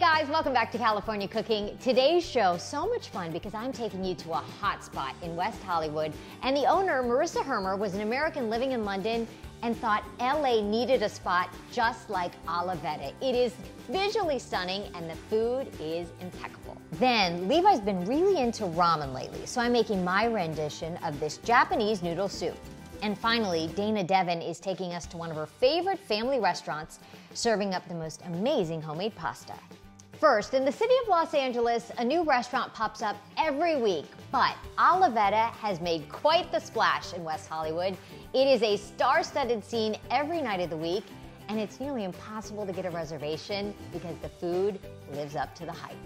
guys, welcome back to California Cooking. Today's show, so much fun because I'm taking you to a hot spot in West Hollywood. And the owner, Marissa Hermer, was an American living in London and thought LA needed a spot just like Olivetta. It is visually stunning and the food is impeccable. Then, Levi's been really into ramen lately, so I'm making my rendition of this Japanese noodle soup. And finally, Dayna Devon is taking us to one of her favorite family restaurants, serving up the most amazing homemade pasta. First, in the city of Los Angeles, a new restaurant pops up every week, but Olivetta has made quite the splash in West Hollywood. It is a star studded scene every night of the week, and it's nearly impossible to get a reservation because the food lives up to the hype.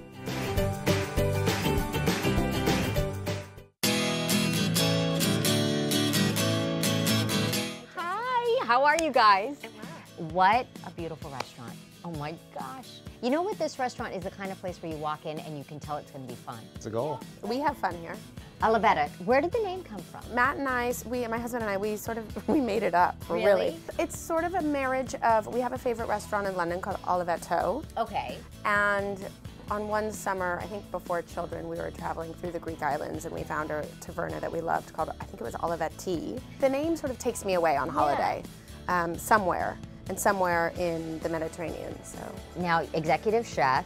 Hi, how are you guys? What a beautiful restaurant. Oh my gosh. You know what? This restaurant is the kind of place where you walk in and you can tell it's going to be fun. It's a goal. We have fun here. Olivetta, where did the name come from? Matt and I, we, my husband and I, we sort of we made it up. Really? It's sort of a marriage of. We have a favorite restaurant in London called Olivetto, Okay. and on one summer, I think before children, we were traveling through the Greek islands and we found a taverna that we loved called I think it was Olivetti. The name sort of takes me away on holiday, um, somewhere and somewhere in the Mediterranean. So Now, executive chef,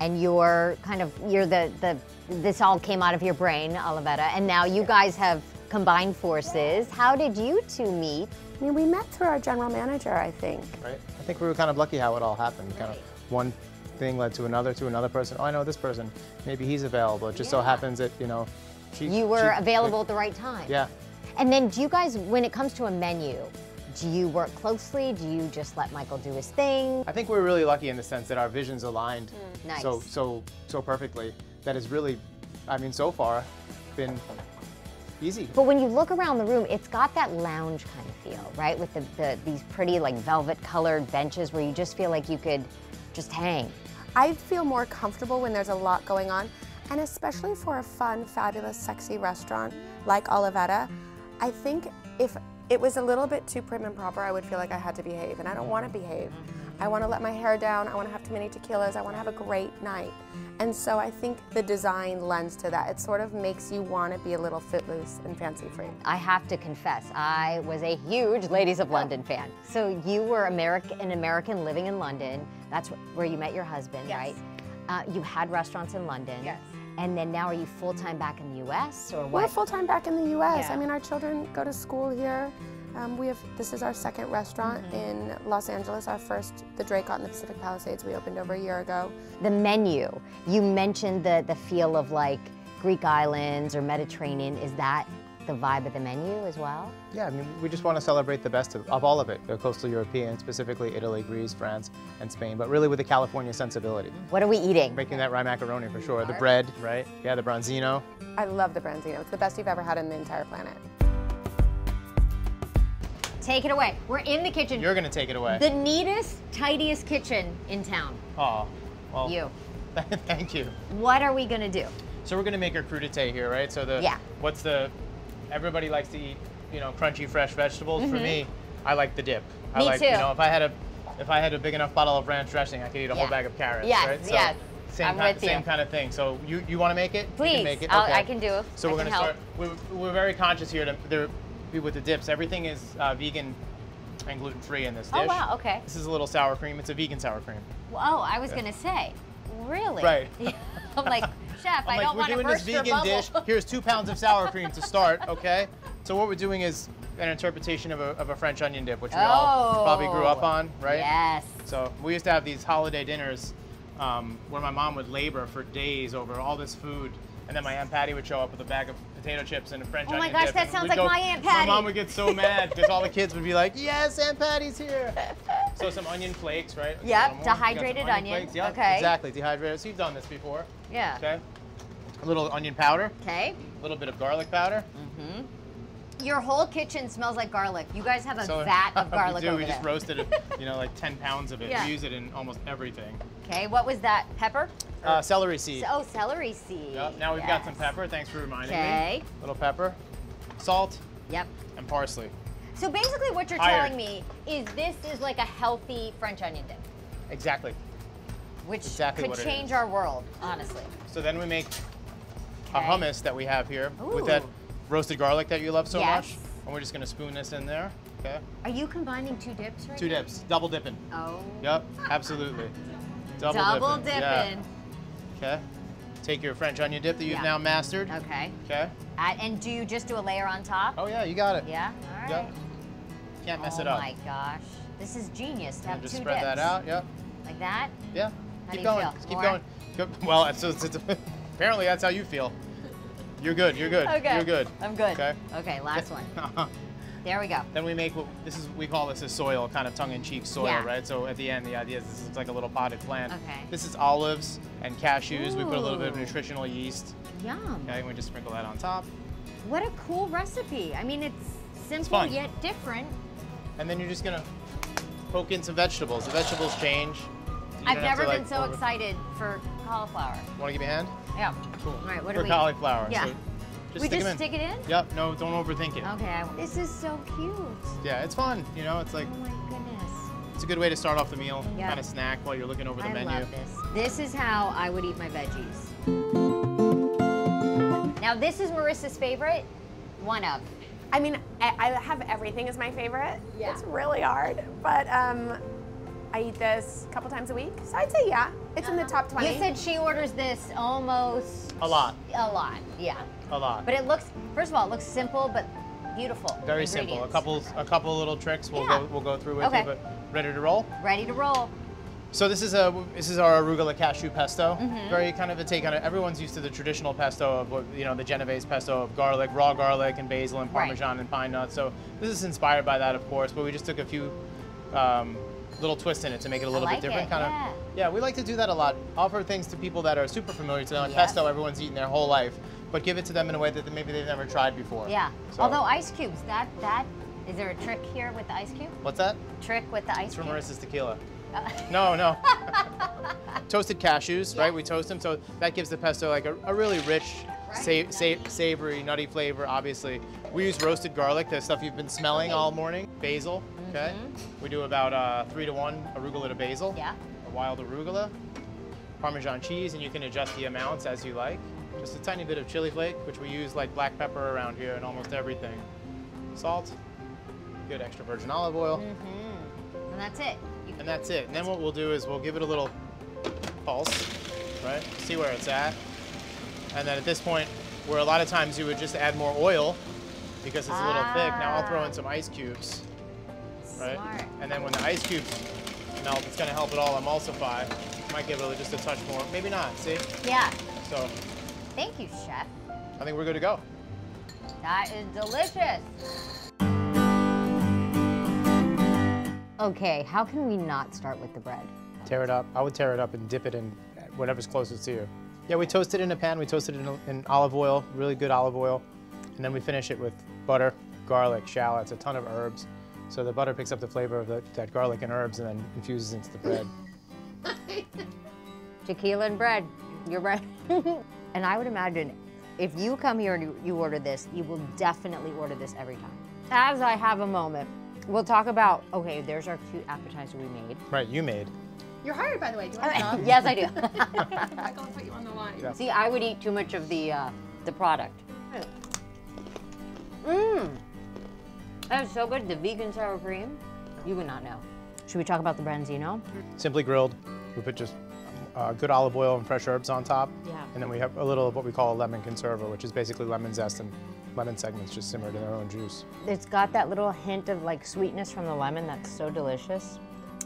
and you're kind of you're the the this all came out of your brain, Olivetta, and now you guys have combined forces. How did you two meet? I mean, we met through our general manager, I think. Right? I think we were kind of lucky how it all happened. Kind of one thing led to another to another person. Oh, I know this person. Maybe he's available. It just so happens that you know. She, You were she- available at the right time. Yeah. And then, do you guys, when it comes to a menu, do you work closely? Do you just let Michael do his thing? I think we're really lucky in the sense that our visions aligned mm. Nice. so so so perfectly that has really, I mean, so far, been easy. But when you look around the room, it's got that lounge kind of feel, right? With the, the these pretty like velvet colored benches where you just feel like you could just hang. I feel more comfortable when there's a lot going on, and especially for a fun, fabulous, sexy restaurant like Olivetta, I think if it was a little bit too prim and proper, I would feel like I had to behave, and I don't want to behave. I want to let my hair down, I want to have too many tequilas, I want to have a great night. And so I think the design lends to that. It sort of makes you want to be a little footloose and fancy free. I have to confess, I was a huge Ladies of London fan. So you were American, an American living in London. That's where you met your husband, Yes. right? Uh, you had restaurants in London. Yes. And then now are you full time back in the U.S. or what? We're what? full time back in the U.S. Yeah. I mean, our children go to school here. Um, we have this is our second restaurant Mm-hmm. in Los Angeles. Our first, the Drake in the Pacific Palisades, we opened over a year ago. the menu. You mentioned the the feel of like Greek islands or Mediterranean. Is that the vibe of the menu as well? Yeah, I mean, we just want to celebrate the best of, of all of it, the coastal European, specifically Italy, Greece, France, and Spain, but really with the California sensibility. What are we eating? Making that rye macaroni for sure. The bread, right? Yeah, the branzino. I love the branzino. It's the best you've ever had in the entire planet. Take it away. We're in the kitchen. You're gonna take it away. the neatest, tidiest kitchen in town. Oh, well. You. thank you. What are we gonna do? So we're gonna make our crudité here, right? So the Yeah. what's the everybody likes to eat, you know, crunchy fresh vegetables. For me, I like the dip. I Mm-hmm. Me like too. you know, if I had a if I had a big enough bottle of ranch dressing, I could eat a whole bag of carrots, Yes, right? So yes. Same I'm kind, with you. same kind of thing. So you you want to make it? You Please, can make it. Okay. I can do. So I we're gonna start. We're, we're very conscious here to with the dips. Everything is uh, vegan and gluten free in this dish. Oh wow, okay. This is a little sour cream. It's a vegan sour cream. Oh, I was gonna say, really? Right. I'm like, chef, I I'm like, don't we're want to doing this burst your vegan dish. Here's two pounds of sour cream to start, okay? So what we're doing is an interpretation of a, of a French onion dip, which we all probably grew up Oh, on, right? Yes. So we used to have these holiday dinners um, where my mom would labor for days over all this food, and then my aunt Patty would show up with a bag of potato chips and a French onion. Oh my onion gosh, dip, that sounds like my Aunt Patty. My mom would get so mad because all the kids would be like, "Yes, Aunt Patty's here." So some onion flakes, right? Yep, A little more. We got some dehydrated onion. flakes. Yep, Okay. Exactly, dehydrated. So you've done this before. Yeah. Okay. A little onion powder, Okay. a little bit of garlic powder. Mm-hmm. Your whole kitchen smells like garlic. You guys have a So vat of garlic we do. over We just there. roasted, it, you know, like 10 pounds of it. Yeah. We use it in almost everything. Okay, what was that? Pepper? Uh, celery seed. oh, celery seed. Yep. Now we've got some pepper. Thanks for reminding Okay. me. Okay. Little pepper, salt, Yep. and parsley. So basically, what you're Hired. telling me is this is like a healthy French onion dip. Exactly. which exactly could change our world, honestly. So then we make a hummus that we have here with that roasted garlic that you love so Yes. much. And we're just gonna spoon this in there. Okay. Are you combining two dips right Two now? dips, double dipping. Oh. Yep, absolutely. Double, Double dipping. dipping. Yeah. Okay. Take your French onion dip that you've Yeah. now mastered. Okay. Okay. Add- and do you just do a layer on top? Oh yeah, you got it. Yeah. All right. Yep. Can't mess oh it up. Oh my gosh, this is genius to have just two spread dips. that out. Yep. Like that. Yeah. How keep going. Keep More? going. Well, it's, it's, it's, apparently that's how you feel. You're good. You're good. Okay. You're good. I'm good. Okay. Okay. Last one. Uh-huh. There we go. Then we make what this is. We call this a soil, kind of tongue-in-cheek soil, Yeah. right? So at the end, the idea is this looks like a little potted plant. Okay. This is olives and cashews. We put a little bit of nutritional yeast. Yum. Okay, and we just sprinkle that on top. What a cool recipe. I mean, it's simple fun. yet different. And then you're just gonna poke in some vegetables. The vegetables change. You I've never to, like, been so excited for cauliflower. Want to give me a hand? Yeah. Cool. All right. What For do we? cauliflower. Yeah. So just we stick just 'em in. stick it in. Yep. No, don't overthink it. Okay. I- This is so cute. Yeah, it's fun. You know, it's like Oh my goodness. it's a good way to start off the meal. Yeah. Kind of snack while you're looking over the I menu. love this. This is how I would eat my veggies. Now this is Marissa's favorite. One of. I mean, I, I have everything as my favorite. Yeah. It's really hard, but um, I eat this a couple times a week. So I'd say yeah, it's in the top 20. You said she orders this almost A lot. a lot. Yeah. A lot. But it looks, first of all, it looks simple but beautiful. Very simple. A couple, a couple little tricks we'll Yeah. go, we'll go through with Okay. you. But ready to roll? Ready to roll. So this is a, this is our arugula cashew pesto. Mm-hmm. Very kind of a take on it. Everyone's used to the traditional pesto of what you know, the Genovese pesto of garlic, raw garlic, and basil, and Right. parmesan and pine nuts. So this is inspired by that, of course. But we just took a few um, little twist in it to make it a little like bit different. it, kind of. yeah. Yeah, we like to do that a lot. Offer things to people that are super familiar to them. Like Yes. pesto, everyone's eaten their whole life, but give it to them in a way that maybe they've never tried before. Yeah. So- Although ice cubes, that, that, is there a trick here with the ice cube? What's that? Trick with the ice It's from cube? Marissa's tequila. Uh, No, no. Toasted cashews, right? We toast them, so that gives the pesto like a, a really rich, sa- sa- savory, nutty flavor. Obviously, we use roasted garlic, the stuff you've been smelling all morning. Basil, okay. We do about uh, three to one arugula to basil. Yeah. A wild arugula, Parmesan cheese, and you can adjust the amounts as you like. Just a tiny bit of chili flake, which we use like black pepper around here in almost everything. Salt, good extra virgin olive oil. Mm-hmm. and that's it. You- And that's it. And then what we'll do is we'll give it a little pulse, right? See where it's at. And then at this point, where a lot of times you would just add more oil because it's a little thick, now I'll throw in some ice cubes, right? Smart. And then when the ice cubes melt, it's gonna help it all emulsify. Might give it just a touch more, maybe not, see? Yeah. So Thank you, chef. I think we're good to go. That is delicious. Okay, how can we not start with the bread? Tear it up. I would tear it up and dip it in whatever's closest to you. Yeah, we toast it in a pan. We toast it in, in olive oil, really good olive oil. And then we finish it with butter, garlic, shallots, a ton of herbs. So the butter picks up the flavor of the, that garlic and herbs and then infuses into the bread. Tequila and bread. You're right. and I would imagine if you come here and you, you order this, you will definitely order this every time. As I have a moment, we'll talk about okay, there's our cute appetizer we made. Right, you made. You're hired, by the way. Do you want a job? yes, I do. I'm gonna put you on the line. Yeah. See, I would eat too much of the uh, the product. Mmm. That is so good. The vegan sour cream. You would not know. Should we talk about the branzino? Simply grilled. We put just uh, good olive oil and fresh herbs on top. Yeah. And then we have a little of what we call a lemon conserva, which is basically lemon zest and lemon segments just simmered in their own juice. It's got that little hint of like sweetness from the lemon that's so delicious.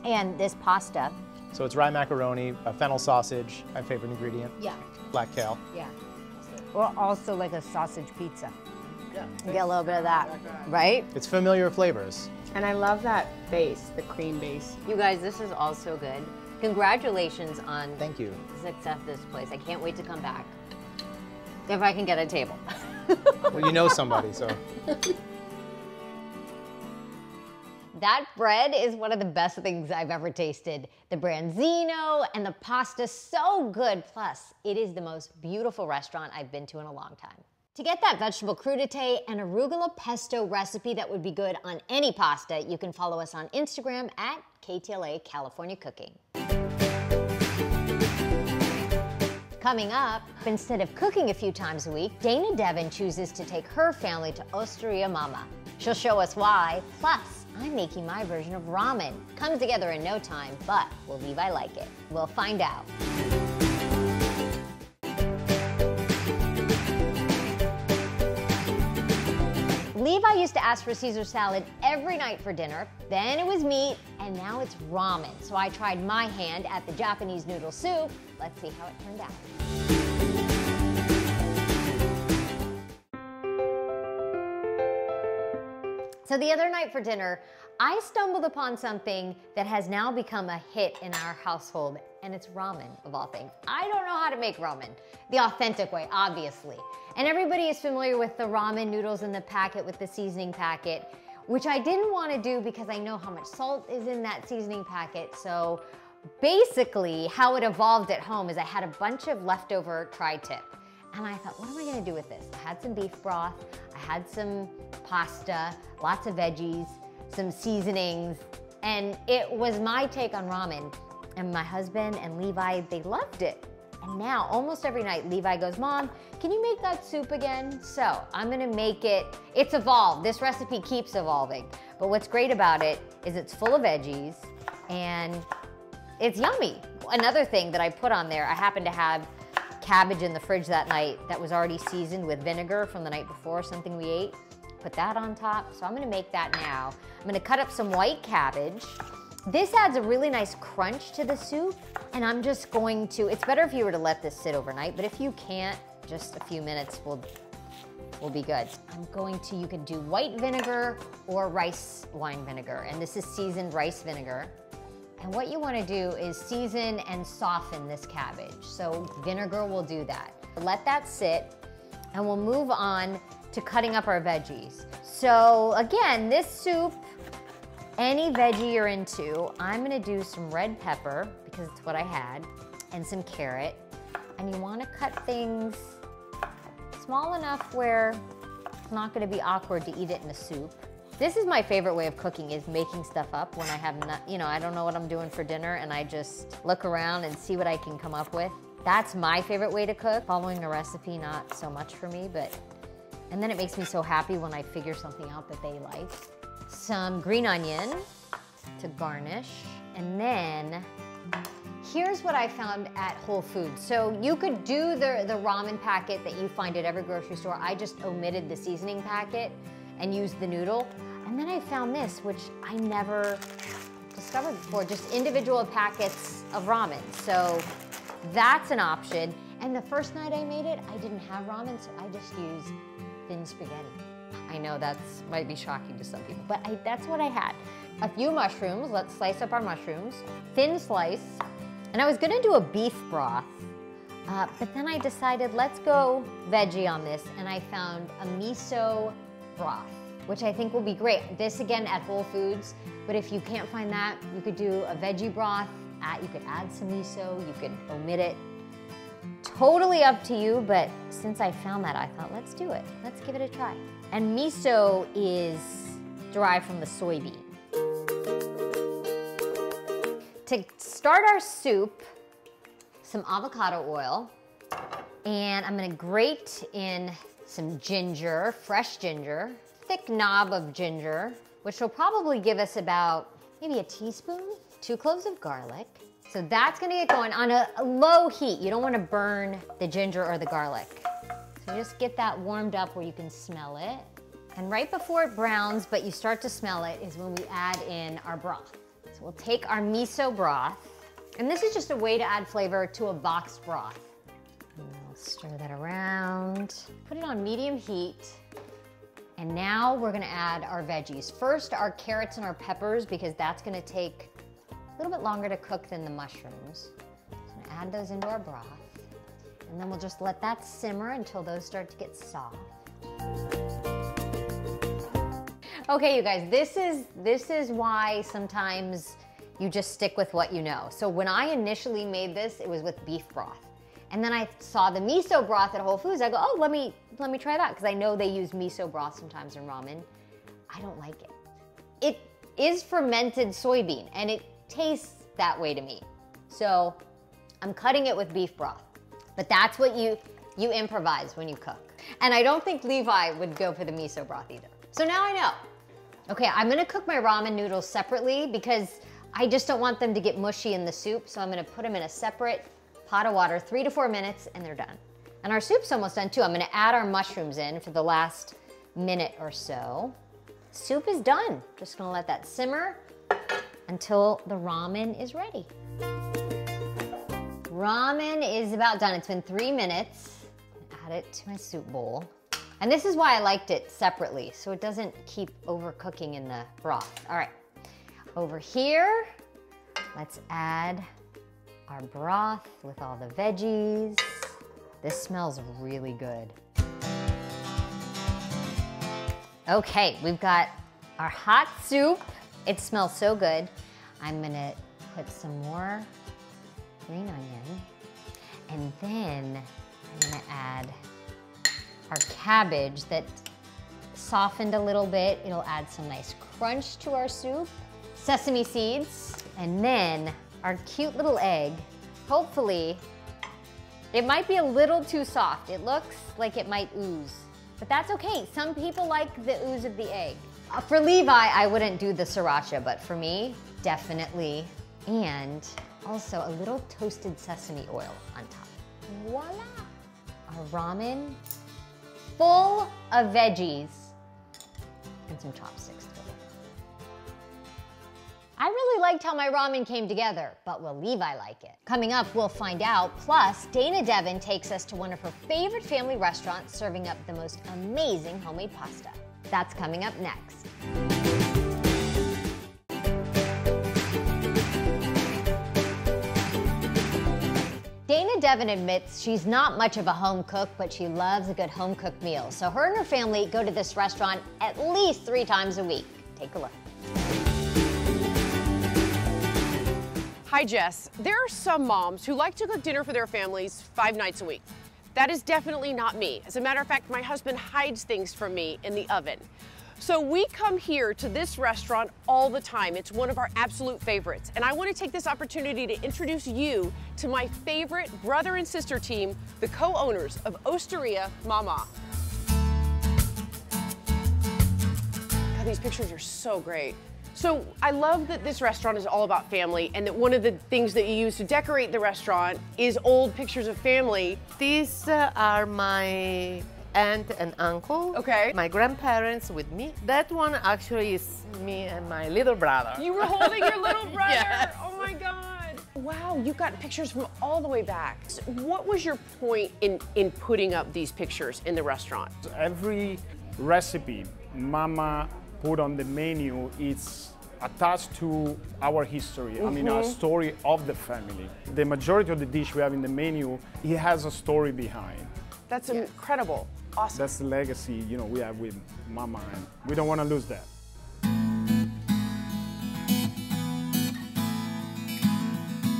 And this pasta. So it's rye macaroni, a fennel sausage, my favorite ingredient, Yeah. black kale. Yeah. Or also like a sausage pizza. Yeah. Get a little bit of that, right? It's familiar flavors. And I love that base, the cream base. You guys, this is all so good. Congratulations on Thank you. the success of this place. I can't wait to come back. If I can get a table. Well, you know somebody, so. That bread is one of the best things I've ever tasted. The branzino and the pasta, so good. Plus, it is the most beautiful restaurant I've been to in a long time. To get that vegetable crudité and arugula pesto recipe that would be good on any pasta, you can follow us on Instagram at KTLA California Cooking. Coming up, instead of cooking a few times a week, Dayna Devon chooses to take her family to Osteria Mamma. She'll show us why. Plus, I'm making my version of ramen. Comes together in no time, but we'll Levi like it? We'll find out. Levi used to ask for Caesar salad every night for dinner. Then it was meat, and now it's ramen. So I tried my hand at the Japanese noodle soup. Let's see how it turned out. So the other night for dinner, I stumbled upon something that has now become a hit in our household, and it's ramen, of all things. I don't know how to make ramen the authentic way, obviously. And everybody is familiar with the ramen noodles in the packet with the seasoning packet, which I didn't want to do because I know how much salt is in that seasoning packet. So basically, how it evolved at home is I had a bunch of leftover tri tip. And I thought, what am I gonna do with this? I had some beef broth, I had some pasta, lots of veggies, some seasonings, and it was my take on ramen. And my husband and Levi, they loved it. And now, almost every night, Levi goes, Mom, can you make that soup again? So I'm gonna make it, it's evolved. This recipe keeps evolving. But what's great about it is it's full of veggies and it's yummy. Another thing that I put on there, I happen to have cabbage in the fridge that night that was already seasoned with vinegar from the night before, something we ate. Put that on top. So I'm gonna make that now. I'm gonna cut up some white cabbage. This adds a really nice crunch to the soup, and I'm just going to, it's better if you were to let this sit overnight, but if you can't, just a few minutes will will be good. I'm going to, you can do white vinegar or rice wine vinegar, and this is seasoned rice vinegar. And what you wanna do is season and soften this cabbage. So vinegar will do that. Let that sit, and we'll move on to cutting up our veggies. So again, this soup, any veggie you're into, I'm gonna do some red pepper, because it's what I had, and some carrot. And you wanna cut things small enough where it's not gonna be awkward to eat it in a soup. This is my favorite way of cooking is making stuff up when I have not, you know, I don't know what I'm doing for dinner and I just look around and see what I can come up with. That's my favorite way to cook. Following a recipe, not so much for me, but, and then it makes me so happy when I figure something out that they like. Some green onion to garnish, and then here's what I found at Whole Foods. So you could do the, the ramen packet that you find at every grocery store. I just omitted the seasoning packet and used the noodle. And then I found this, which I never discovered before, just individual packets of ramen. So that's an option. And the first night I made it, I didn't have ramen, so I just used thin spaghetti. I know that might be shocking to some people, but I, that's what I had. A few mushrooms, let's slice up our mushrooms. Thin slice, and I was gonna do a beef broth, uh, but then I decided let's go veggie on this, and I found a miso broth, which I think will be great. This again at Whole Foods, but if you can't find that, you could do a veggie broth, you could add some miso, you could omit it. Totally up to you, but since I found that, I thought, let's do it. Let's give it a try. And miso is derived from the soybean. To start our soup, some avocado oil, and I'm gonna grate in some ginger, fresh ginger, thick knob of ginger, which will probably give us about maybe a teaspoon, two cloves of garlic. So that's gonna get going on a, low heat. You don't wanna burn the ginger or the garlic. So just get that warmed up where you can smell it. And right before it browns, but you start to smell it, is when we add in our broth. So we'll take our miso broth, and this is just a way to add flavor to a boxed broth. And we'll stir that around, put it on medium heat, and now we're gonna add our veggies. First, our carrots and our peppers, because that's gonna take a little bit longer to cook than the mushrooms. So add those into our broth, and then we'll just let that simmer until those start to get soft. Okay, you guys, this is this is why sometimes you just stick with what you know. So when I initially made this, it was with beef broth. And then I saw the miso broth at Whole Foods. I go, "Oh, let me let me try that because I know they use miso broth sometimes in ramen." I don't like it. It is fermented soybean and it tastes that way to me. So, I'm cutting it with beef broth. But that's what you you improvise when you cook. And I don't think Levi would go for the miso broth either. So now I know. Okay, I'm gonna cook my ramen noodles separately because I just don't want them to get mushy in the soup. So I'm gonna put them in a separate pot of water, three to four minutes, and they're done. And our soup's almost done too. I'm gonna add our mushrooms in for the last minute or so. Soup is done. Just gonna let that simmer until the ramen is ready. Ramen is about done. It's been three minutes. Add it to my soup bowl. And this is why I liked it separately, so it doesn't keep overcooking in the broth. All right, over here, let's add our broth with all the veggies. This smells really good. Okay, we've got our hot soup. It smells so good. I'm gonna put some more green onion. And then I'm gonna add our cabbage that softened a little bit. It'll add some nice crunch to our soup. Sesame seeds, and then our cute little egg. Hopefully, it might be a little too soft. It looks like it might ooze, but that's okay. Some people like the ooze of the egg. For Levi, I wouldn't do the sriracha, but for me, definitely. And also a little toasted sesame oil on top. Voila! Our ramen full of veggies and some chopsticks. I really liked how my ramen came together, but will Levi like it? Coming up, we'll find out. Plus, Dayna Devon takes us to one of her favorite family restaurants serving up the most amazing homemade pasta. That's coming up next. Dayna Devon admits she's not much of a home cook, but she loves a good home cooked meal. So her and her family go to this restaurant at least three times a week. Take a look. Hi, Jess. There are some moms who like to cook dinner for their families five nights a week. That is definitely not me. As a matter of fact, my husband hides things from me in the oven. So we come here to this restaurant all the time. It's one of our absolute favorites. And I want to take this opportunity to introduce you to my favorite brother and sister team, the co-owners of Osteria Mamma. God, these pictures are so great. So I love that this restaurant is all about family and that one of the things that you use to decorate the restaurant is old pictures of family. These uh, are my aunt and uncle. Okay. My grandparents with me. That one actually is me and my little brother. You were holding your little brother. Yes. Oh my God. Wow, you got pictures from all the way back. So what was your point in, in putting up these pictures in the restaurant? Every recipe Mama put on the menu is attached to our history. I mean, a mm-hmm. story of the family. The majority of the dish we have in the menu, it has a story behind. That's incredible. Awesome. That's the legacy, you know, we have with Mama, and we don't want to lose that.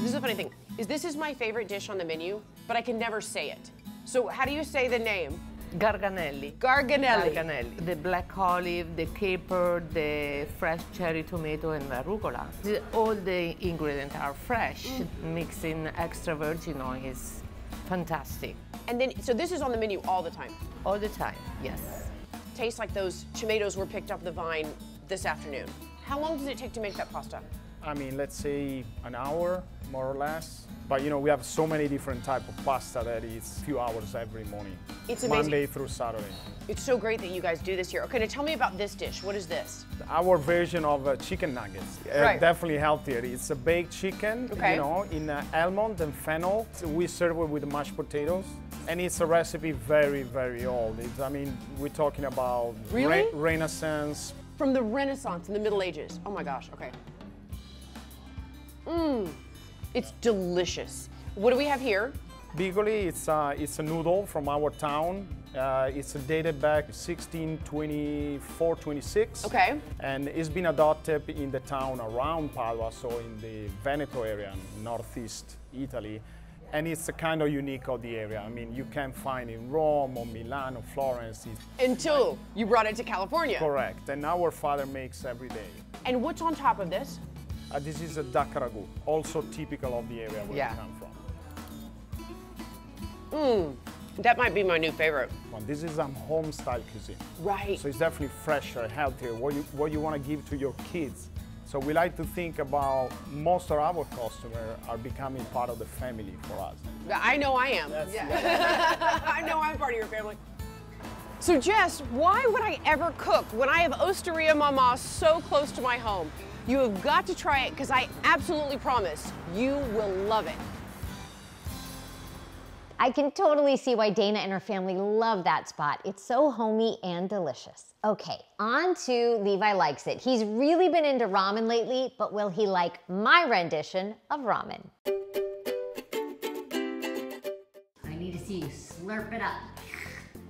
This is a funny thing. Is this is my favorite dish on the menu, but I can never say it. So how do you say the name? Garganelli. Garganelli. Garganelli. The black olive, the caper, the fresh cherry tomato, and the arugula. The- all the ingredients are fresh. Mm. Mixing extra virgin oil is fantastic. And then, so this is on the menu all the time. All the time, yes. Tastes like those tomatoes were picked off the vine this afternoon. How long does it take to make that pasta? I mean, let's say an hour, more or less. But you know, we have so many different type of pasta that it's a few hours every morning. It's amazing. Monday through Saturday. It's so great that you guys do this here. Okay, now tell me about this dish. What is this? Our version of uh, chicken nuggets. Uh, Right. Definitely healthier. It's a baked chicken, Okay. you know, in uh, almond and fennel. We serve it with mashed potatoes. And it's a recipe very, very old. It's, I mean, we're talking about Really? Renaissance. From the Renaissance in the Middle Ages. Oh my gosh, okay. Mmm, it's delicious. What do we have here? Bigoli, it's, uh, it's a noodle from our town. Uh, it's dated back 1624, 26. Okay. And it's been adopted in the town around Padua, so in the Veneto area, northeast Italy. And it's a kind of unique of the area. I mean, you can find in Rome or Milan or Florence. Until you brought it to California. correct. And our father makes every day. And what's on top of this? Uh, this is a duck ragu, also typical of the area where Yeah. we come from. That might be my new favorite. Well, this is a home style cuisine. Right. So it's definitely fresher, healthier, what you, what you want to give to your kids. So we like to think about most of our customers are becoming part of the family for us. I know I am. I know I'm part of your family. So Jess, why would I ever cook when I have Osteria Mamma so close to my home? You have got to try it because I absolutely promise you will love it. I can totally see why Dayna and her family love that spot. It's so homey and delicious. Okay, on to Levi Likes It. He's really been into ramen lately, but will he like my rendition of ramen? I need to see you slurp it up.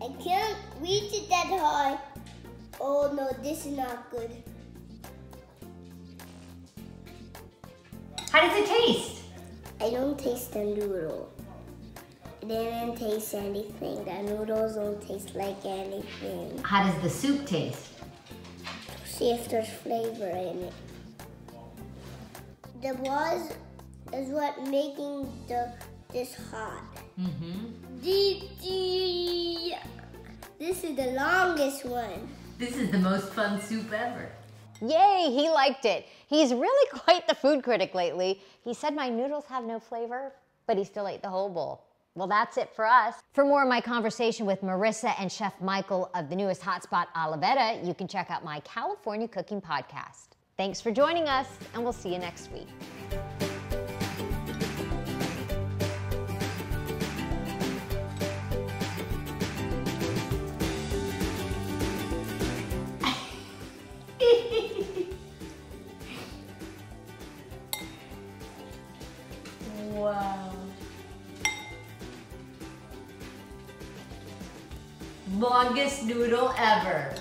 I can't reach it that high. Oh no, this is not good. How does it taste? I don't taste the noodle. It didn't taste anything. The noodles don't taste like anything. How does the soup taste? See if there's flavor in it. The was is what making the this hot. Mm-hmm. This is the longest one. This is the most fun soup ever. Yay, he liked it. He's really quite the food critic lately. He said my noodles have no flavor, but he still ate the whole bowl. Well, that's it for us. For more of my conversation with Marissa and Chef Michael of the newest hotspot, Olivetta, you can check out my California Cooking Podcast. Thanks for joining us, and we'll see you next week. Longest noodle ever.